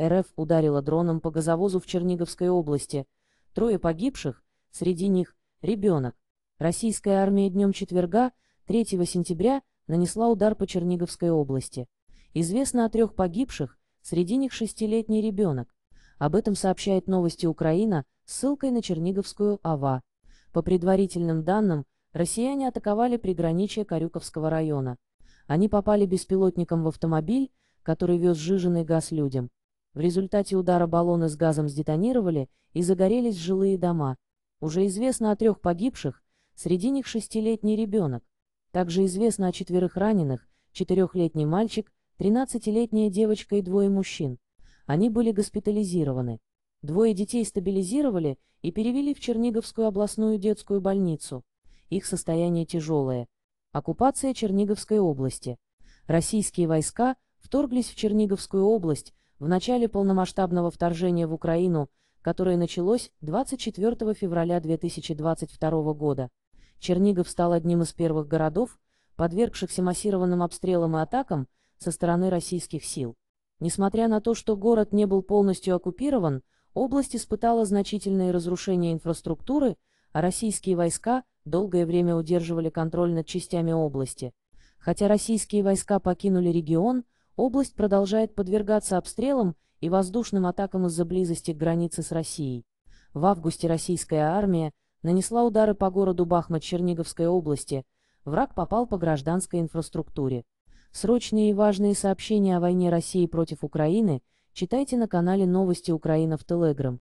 РФ ударила дроном по газовозу в Черниговской области. Трое погибших, среди них ребенок. Российская армия днем четверга, 3 сентября, нанесла удар по Черниговской области. Известно о трех погибших, среди них шестилетний ребенок. Об этом сообщает новости Украина с ссылкой на Черниговскую АВА. По предварительным данным, россияне атаковали приграничие Карюковского района. Они попали беспилотником в автомобиль, который вез сжиженный газ людям. В результате удара баллоны с газом сдетонировали и загорелись жилые дома. Уже известно о трех погибших, среди них шестилетний ребенок. Также известно о четверых раненых, четырехлетний мальчик, тринадцатилетняя девочка и двое мужчин. Они были госпитализированы. Двое детей стабилизировали и перевели в Черниговскую областную детскую больницу. Их состояние тяжелое. Оккупация Черниговской области. Российские войска вторглись в Черниговскую область в начале полномасштабного вторжения в Украину, которое началось 24 февраля 2022 года. Чернигов стал одним из первых городов, подвергшихся массированным обстрелам и атакам со стороны российских сил. Несмотря на то, что город не был полностью оккупирован, область испытала значительные разрушения инфраструктуры, а российские войска долгое время удерживали контроль над частями области. Хотя российские войска покинули регион, Область продолжает подвергаться обстрелам и воздушным атакам из-за близости к границе с Россией. В августе российская армия нанесла удары по городу Бахмат Черниговской области. Враг попал по гражданской инфраструктуре. Срочные и важные сообщения о войне России против Украины читайте на канале Новости Украина в Телеграм.